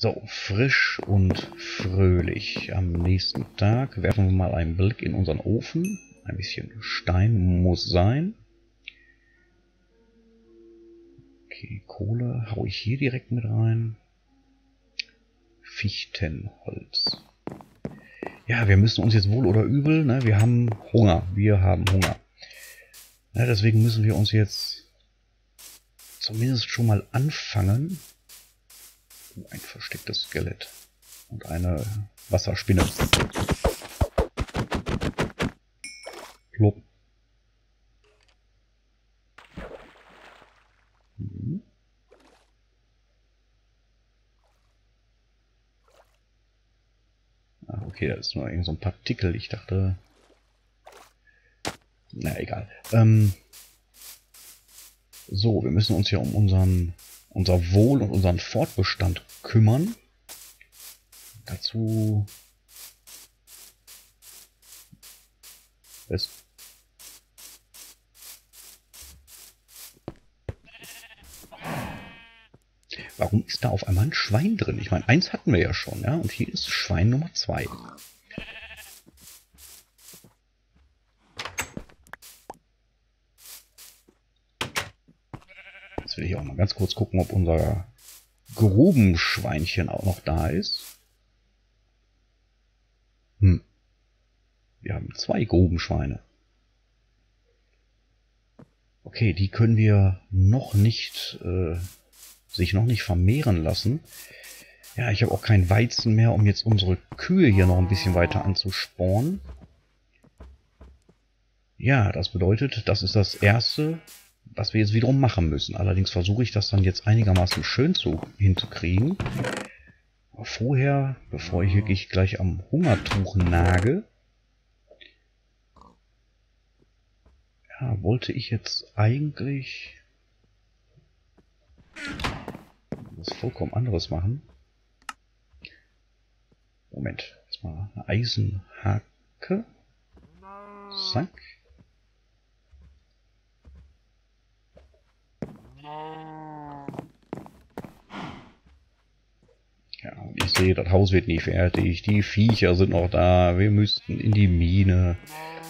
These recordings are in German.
So, frisch und fröhlich. Am nächsten Tag werfen wir mal einen Blick in unseren Ofen. Ein bisschen Stein muss sein. Okay, Kohle hau ich hier direkt mit rein. Fichtenholz. Ja, wir müssen uns jetzt wohl oder übel, ne? wir haben Hunger. Wir haben Hunger. Ja, deswegen müssen wir uns jetzt zumindest schon mal anfangen. Ein verstecktes Skelett. Und eine Wasserspinne. Plop. Mhm. Ah, okay, da ist nur irgend so ein Partikel. Ich dachte... Na, egal. Ähm, so, wir müssen uns ja um unseren, unser Wohl und unseren Fortbestand kümmern. Dazu... Es Warum ist da auf einmal ein Schwein drin? Ich meine, eins hatten wir ja schon, ja? Und hier ist Schwein Nummer zwei. Will ich auch mal ganz kurz gucken, ob unser Grubenschweinchen auch noch da ist. Hm. Wir haben zwei Grubenschweine. Okay, die können wir noch nicht äh, sich noch nicht vermehren lassen. Ja, ich habe auch kein Weizen mehr, um jetzt unsere Kühe hier noch ein bisschen weiter anzuspornen. Ja, das bedeutet, das ist das Erste, was wir jetzt wiederum machen müssen. Allerdings versuche ich das dann jetzt einigermaßen schön zu, hinzukriegen. Vorher, bevor ich wirklich gleich am Hungertuch nage, ja, wollte ich jetzt eigentlich was vollkommen anderes machen. Moment, erstmal eine Eisenhake. Zack. Sehe, das Haus wird nie fertig. Die Viecher sind noch da. Wir müssten in die Mine.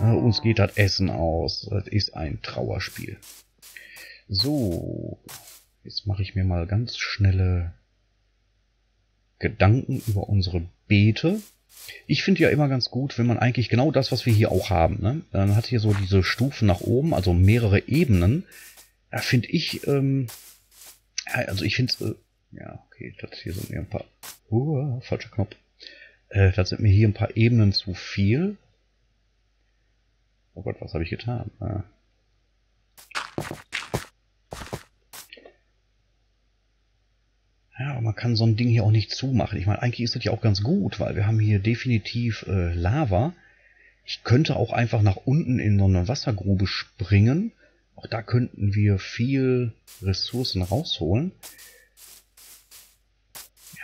Uns geht das Essen aus. Das ist ein Trauerspiel. So. Jetzt mache ich mir mal ganz schnelle Gedanken über unsere Beete. Ich finde ja immer ganz gut, wenn man eigentlich genau das, was wir hier auch haben, ne? Dann hat hier so diese Stufen nach oben, also mehrere Ebenen. Da finde ich, ähm, also ich finde es, äh, ja, okay, das hier sind mir ein paar, uh, falscher Knopf. Äh, das sind mir hier ein paar Ebenen zu viel. Oh Gott, was habe ich getan? Äh. Ja, aber man kann so ein Ding hier auch nicht zumachen. Ich meine, eigentlich ist das ja auch ganz gut, weil wir haben hier definitiv äh, Lava. Ich könnte auch einfach nach unten in so eine Wassergrube springen. Auch da könnten wir viel Ressourcen rausholen.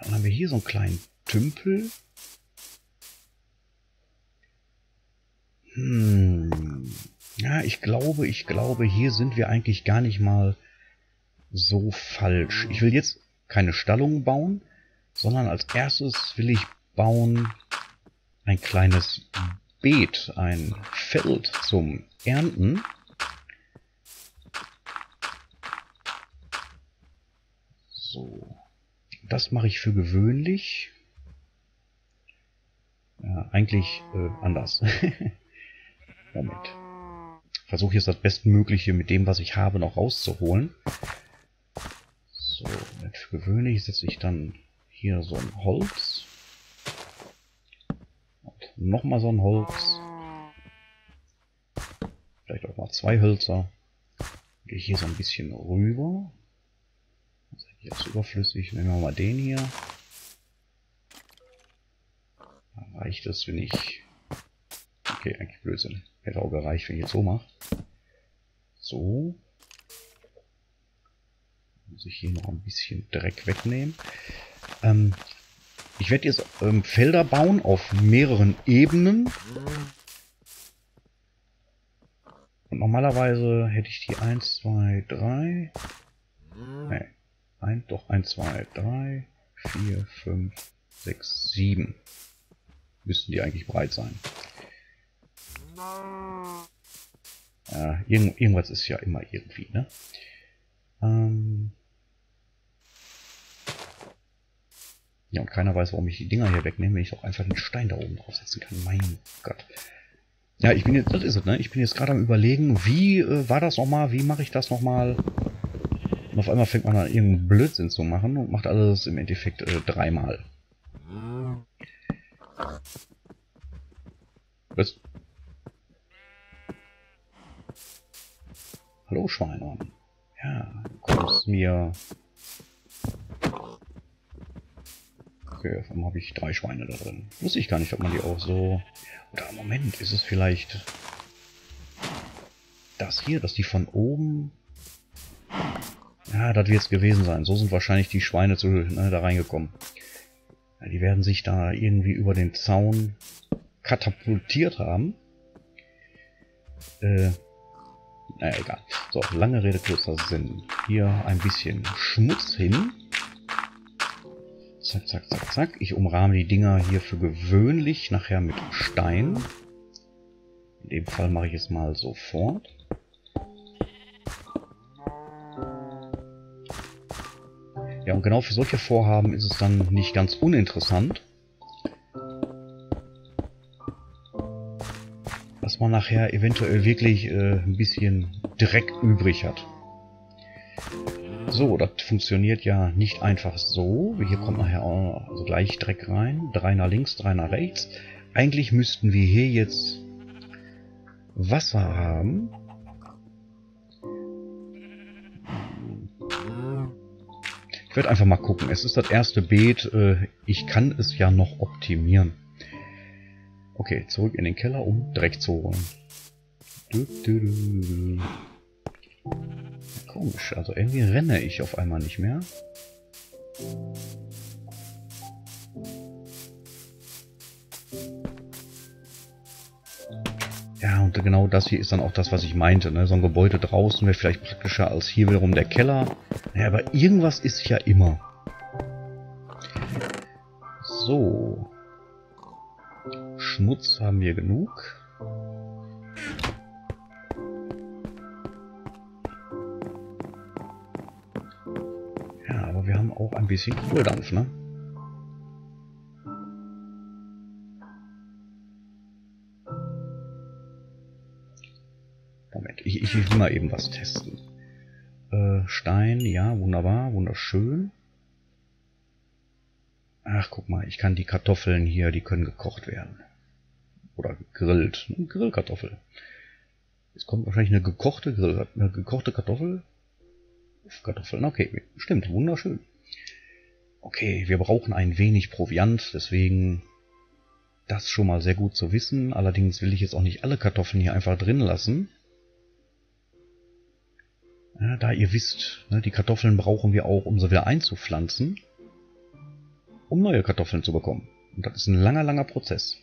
Dann haben wir hier so einen kleinen Tümpel. Hm. Ja, ich glaube, ich glaube, hier sind wir eigentlich gar nicht mal so falsch. Ich will jetzt keine Stallung bauen, sondern als erstes will ich bauen ein kleines Beet, ein Feld zum Ernten. So, das mache ich für gewöhnlich. Ja, eigentlich äh, anders. Moment. Versuche jetzt das Bestmögliche mit dem, was ich habe, noch rauszuholen. So, für gewöhnlich setze ich dann hier so ein Holz. Und nochmal so ein Holz. Vielleicht auch mal zwei Hölzer. Gehe hier so ein bisschen rüber. Das jetzt überflüssig. Nehmen wir mal den hier. Dann reicht es, wenn ich... Okay, eigentlich Blödsinn. Hätte auch gereicht, wenn ich jetzt so mache. So muss ich hier noch ein bisschen Dreck wegnehmen. Ähm, ich werde jetzt ähm, Felder bauen auf mehreren Ebenen. Und normalerweise hätte ich die 1, 2, 3. Ne, ein, doch 1, 2, 3, 4, 5, 6, 7. Müssten die eigentlich breit sein. Ja, irgend, irgendwas ist ja immer irgendwie, ne? Ähm ja, und keiner weiß, warum ich die Dinger hier wegnehme, wenn ich doch einfach den Stein da oben draufsetzen kann. Mein Gott. Ja, ich bin jetzt, das ist es, ne? Ich bin jetzt gerade am überlegen, wie äh, war das nochmal, wie mache ich das nochmal? Auf einmal fängt man an, irgendeinen Blödsinn zu machen und macht alles im Endeffekt äh, dreimal. Was? Hallo Schweinhorn. Ja, du kommst mir... Okay, warum habe ich drei Schweine da drin? Wusste ich gar nicht, ob man die auch so... Oder Moment, ist es vielleicht... Das hier, dass die von oben... Ja, das wird es gewesen sein. So sind wahrscheinlich die Schweine zu, ne, da reingekommen. Ja, die werden sich da irgendwie über den Zaun katapultiert haben. Äh, naja, egal. So, lange Rede, kurzer Sinn. Hier ein bisschen Schmutz hin. Zack, zack, zack, zack. Ich umrahme die Dinger hier für gewöhnlich nachher mit Stein. In dem Fall mache ich es mal sofort. Ja, und genau für solche Vorhaben ist es dann nicht ganz uninteressant, dass man nachher eventuell wirklich äh, ein bisschen Dreck übrig hat. So, das funktioniert ja nicht einfach so. Hier kommt nachher auch also gleich Dreck rein. Drei nach links, drei nach rechts. Eigentlich müssten wir hier jetzt Wasser haben. Ich werde einfach mal gucken. Es ist das erste Beet. Äh, ich kann es ja noch optimieren. Okay, zurück in den Keller, um Dreck zu holen. Komisch, also irgendwie renne ich auf einmal nicht mehr. Ja, und genau das hier ist dann auch das, was ich meinte. Ne? So ein Gebäude draußen wäre vielleicht praktischer als hier wiederum der Keller. Ja, aber irgendwas ist ja immer. So. Schmutz haben wir genug. Ja, aber wir haben auch ein bisschen Kohldampf, ne? Ich, will mal eben was testen. Äh, Stein, ja, wunderbar, wunderschön. Ach, guck mal, ich kann die Kartoffeln hier, die können gekocht werden. Oder gegrillt. Eine Grillkartoffel. Jetzt kommt wahrscheinlich eine gekochte Grill, eine gekochte Kartoffel. Kartoffeln, okay, stimmt, wunderschön. Okay, wir brauchen ein wenig Proviant, deswegen das schon mal sehr gut zu wissen. Allerdings will ich jetzt auch nicht alle Kartoffeln hier einfach drin lassen. Ja, da ihr wisst, ne, die Kartoffeln brauchen wir auch, um sie wieder einzupflanzen um neue Kartoffeln zu bekommen. Und das ist ein langer, langer Prozess.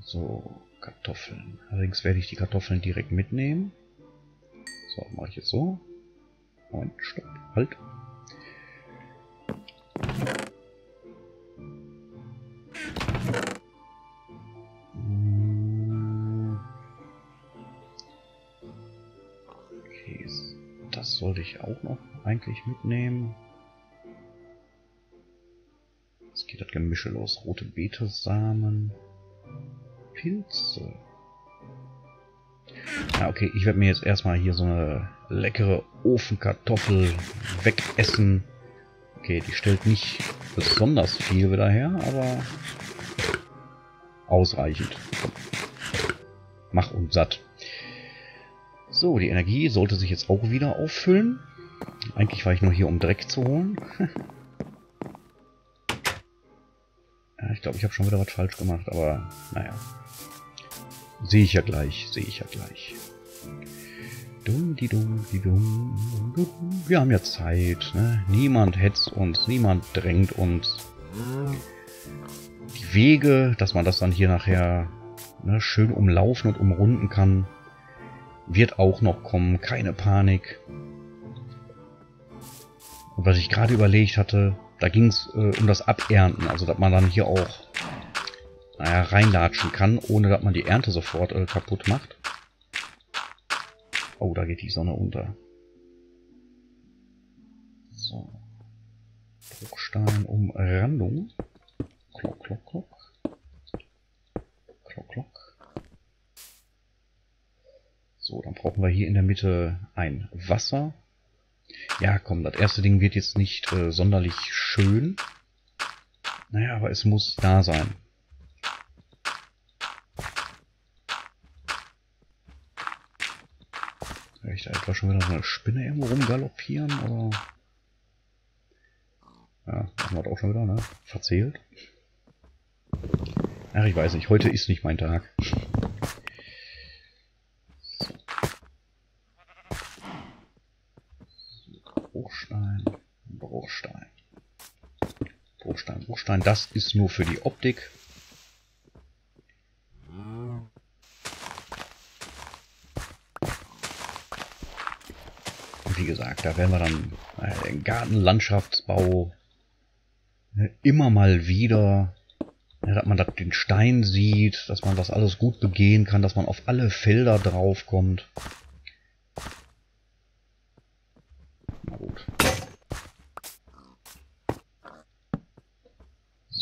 So, Kartoffeln. Allerdings werde ich die Kartoffeln direkt mitnehmen. So, mache ich jetzt so. Und stopp, halt. Auch noch eigentlich mitnehmen. geht das Gemische los. Rote Betesamen. Pilze. Ja, okay, ich werde mir jetzt erstmal hier so eine leckere Ofenkartoffel wegessen. Okay, die stellt nicht besonders viel wieder her, aber ausreichend. Mach uns satt. So, die Energie sollte sich jetzt auch wieder auffüllen. Eigentlich war ich nur hier, um Dreck zu holen. Ja, ich glaube, ich habe schon wieder was falsch gemacht, aber naja. Sehe ich ja gleich, sehe ich ja gleich. Dumm, die dumm, die dumm, dumm. Wir haben ja Zeit, ne? Niemand hetzt uns, niemand drängt uns. Die Wege, dass man das dann hier nachher ne, schön umlaufen und umrunden kann, wird auch noch kommen. Keine Panik. Und was ich gerade überlegt hatte, da ging es äh, um das Abernten, also dass man dann hier auch naja, reinlatschen kann, ohne dass man die Ernte sofort äh, kaputt macht. Oh, da geht die Sonne unter. So. Bruchstein um Randung. Klock, klock, klock. Klock, klock. So, dann brauchen wir hier in der Mitte ein Wasser. Ja, komm, das erste Ding wird jetzt nicht äh, sonderlich schön. Naja, aber es muss da sein. Höre ich da etwa schon wieder so eine Spinne irgendwo rumgaloppieren, oder? Ja, haben wir auch schon wieder, ne? Verzählt. Ach, ich weiß nicht, heute ist nicht mein Tag. Bruchstein, Bruchstein. Bruchstein, Bruchstein, das ist nur für die Optik. wie gesagt, da werden wir dann Gartenlandschaftsbau ne, immer mal wieder, ja, dass man den Stein sieht, dass man das alles gut begehen kann, dass man auf alle Felder draufkommt. Na gut.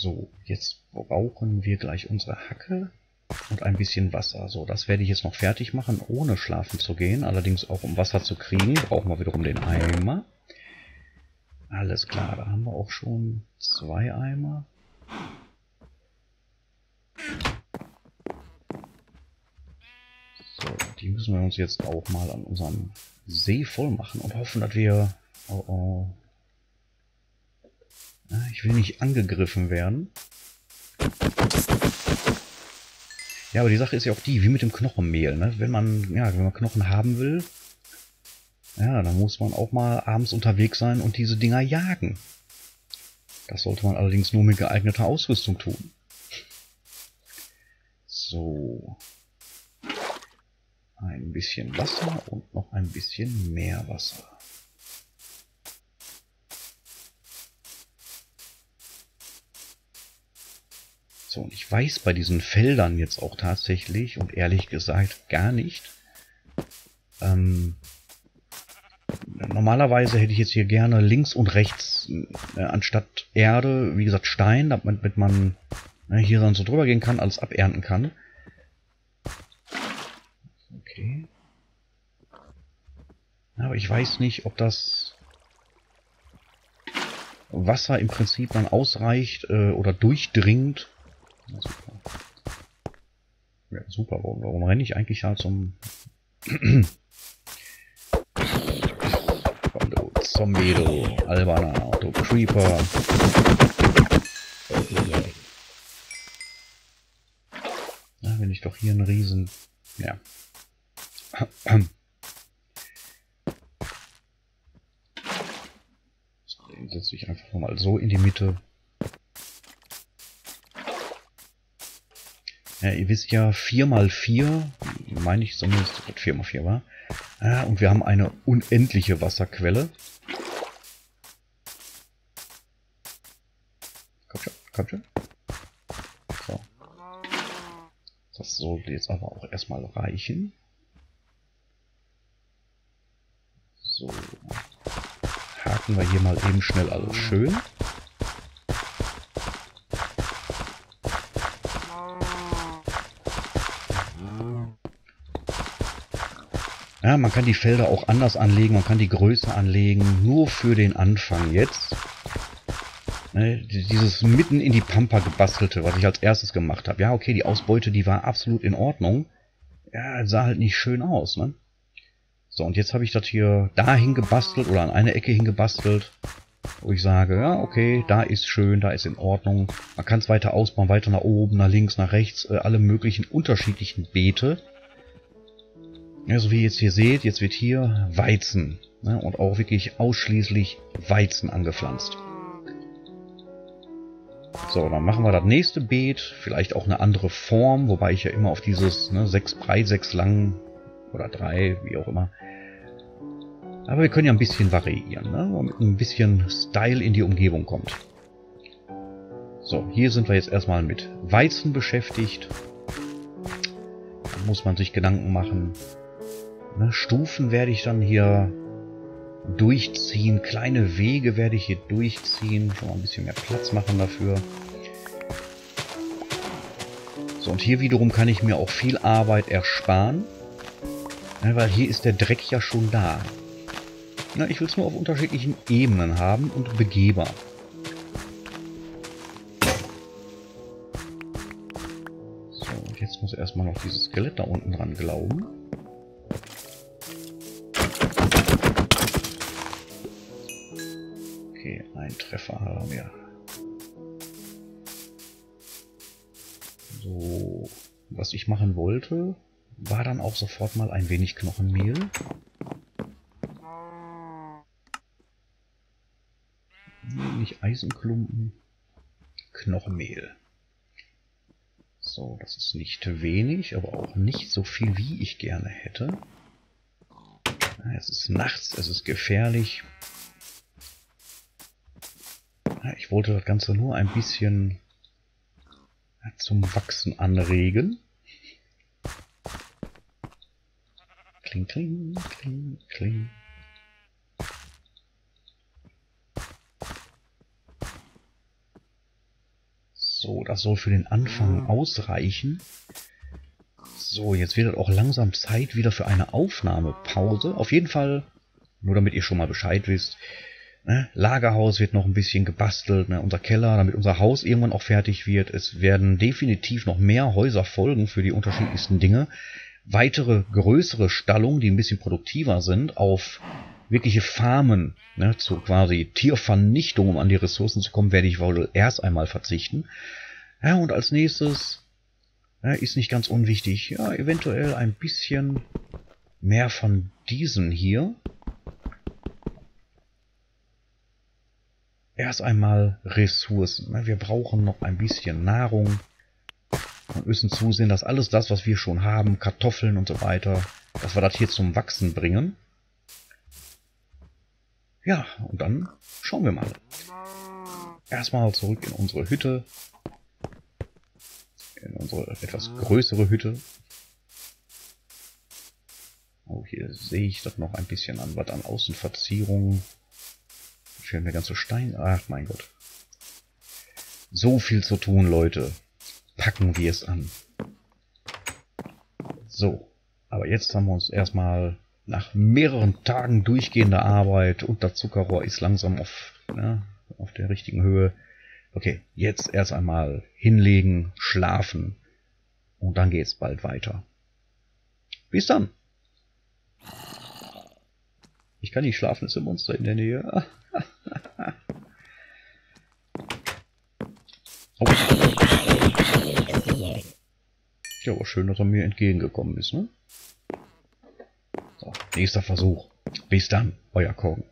So, jetzt brauchen wir gleich unsere Hacke und ein bisschen Wasser. So, das werde ich jetzt noch fertig machen, ohne schlafen zu gehen. Allerdings auch um Wasser zu kriegen, brauchen wir wiederum den Eimer. Alles klar, da haben wir auch schon zwei Eimer. So, die müssen wir uns jetzt auch mal an unserem See voll machen und hoffen, dass wir... Oh oh. Ich will nicht angegriffen werden. Ja, aber die Sache ist ja auch die, wie mit dem Knochenmehl, ne? Wenn man, ja, wenn man Knochen haben will, ja, dann muss man auch mal abends unterwegs sein und diese Dinger jagen. Das sollte man allerdings nur mit geeigneter Ausrüstung tun. So. Ein bisschen Wasser und noch ein bisschen mehr Wasser. So, und ich weiß bei diesen Feldern jetzt auch tatsächlich und ehrlich gesagt gar nicht. Ähm, normalerweise hätte ich jetzt hier gerne links und rechts äh, anstatt Erde, wie gesagt, Stein, damit man äh, hier dann so drüber gehen kann, alles abernten kann. Okay. Aber ich weiß nicht, ob das Wasser im Prinzip dann ausreicht äh, oder durchdringt, ja, super. Ja, super. Warum, warum renne ich eigentlich halt zum... Komm, du Zombie, du Albaner, du Creeper. Na, wenn ich doch hier einen Riesen... Ja. Setze ich einfach mal so in die Mitte. Ja, ihr wisst ja, 4 mal 4, meine ich zumindest, 4 mal 4 war. Ja, und wir haben eine unendliche Wasserquelle. Komm schon, komm schon. So. Das sollte jetzt aber auch erstmal reichen. So. Haken wir hier mal eben schnell alles schön. Ja, man kann die Felder auch anders anlegen, man kann die Größe anlegen, nur für den Anfang jetzt. Ne, dieses mitten in die Pampa gebastelte, was ich als erstes gemacht habe. Ja, okay, die Ausbeute, die war absolut in Ordnung. Ja, sah halt nicht schön aus, ne? So, und jetzt habe ich das hier dahin gebastelt oder an eine Ecke hingebastelt, wo ich sage, ja, okay, da ist schön, da ist in Ordnung. Man kann es weiter ausbauen, weiter nach oben, nach links, nach rechts, äh, alle möglichen unterschiedlichen Beete. Ja, so wie ihr jetzt hier seht, jetzt wird hier Weizen ne, und auch wirklich ausschließlich Weizen angepflanzt. So, dann machen wir das nächste Beet, vielleicht auch eine andere Form, wobei ich ja immer auf dieses ne, 6 breit, 6 lang oder 3, wie auch immer, Aber wir können ja ein bisschen variieren, ne? damit ein bisschen Style in die Umgebung kommt. So, hier sind wir jetzt erstmal mit Weizen beschäftigt. Da muss man sich Gedanken machen. Ne, Stufen werde ich dann hier durchziehen. Kleine Wege werde ich hier durchziehen. Schon mal ein bisschen mehr Platz machen dafür. So, und hier wiederum kann ich mir auch viel Arbeit ersparen. Ne, weil hier ist der Dreck ja schon da. Na, ich will es nur auf unterschiedlichen Ebenen haben und begehbar. So, und jetzt muss erstmal noch dieses Skelett da unten dran glauben. Okay, ein Treffer haben wir. So, was ich machen wollte, war dann auch sofort mal ein wenig Knochenmehl. nicht Eisenklumpen, Knochenmehl. So, das ist nicht wenig, aber auch nicht so viel, wie ich gerne hätte. Es ist nachts, es ist gefährlich. Ich wollte das Ganze nur ein bisschen zum Wachsen anregen. Kling, kling, kling, kling. So, das soll für den Anfang ausreichen. So, jetzt wird auch langsam Zeit wieder für eine Aufnahmepause. Auf jeden Fall, nur damit ihr schon mal Bescheid wisst, ne, Lagerhaus wird noch ein bisschen gebastelt, ne, unser Keller, damit unser Haus irgendwann auch fertig wird. Es werden definitiv noch mehr Häuser folgen für die unterschiedlichsten Dinge. Weitere größere Stallungen, die ein bisschen produktiver sind, auf wirkliche Farmen, ne, zu quasi Tiervernichtung, um an die Ressourcen zu kommen, werde ich wohl erst einmal verzichten. Ja, und als nächstes, ja, ist nicht ganz unwichtig, ja, eventuell ein bisschen mehr von diesen hier. Erst einmal Ressourcen. Wir brauchen noch ein bisschen Nahrung und müssen zusehen, dass alles das, was wir schon haben, Kartoffeln und so weiter, dass wir das hier zum Wachsen bringen. Ja, und dann schauen wir mal. Erstmal zurück in unsere Hütte. In unsere etwas größere Hütte. Oh, hier sehe ich das noch ein bisschen an, was an Außenverzierungen. Fehlen mir ganze Steine. Ach, mein Gott. So viel zu tun, Leute. Packen wir es an. So. Aber jetzt haben wir uns erstmal nach mehreren Tagen durchgehender Arbeit und das Zuckerrohr ist langsam auf, ne, auf der richtigen Höhe. Okay, jetzt erst einmal hinlegen, schlafen und dann geht's bald weiter. Bis dann. Ich kann nicht schlafen, ist ein Monster in der Nähe. Ja, aber schön, dass er mir entgegengekommen ist, ne? So, nächster Versuch. Bis dann, euer Kong.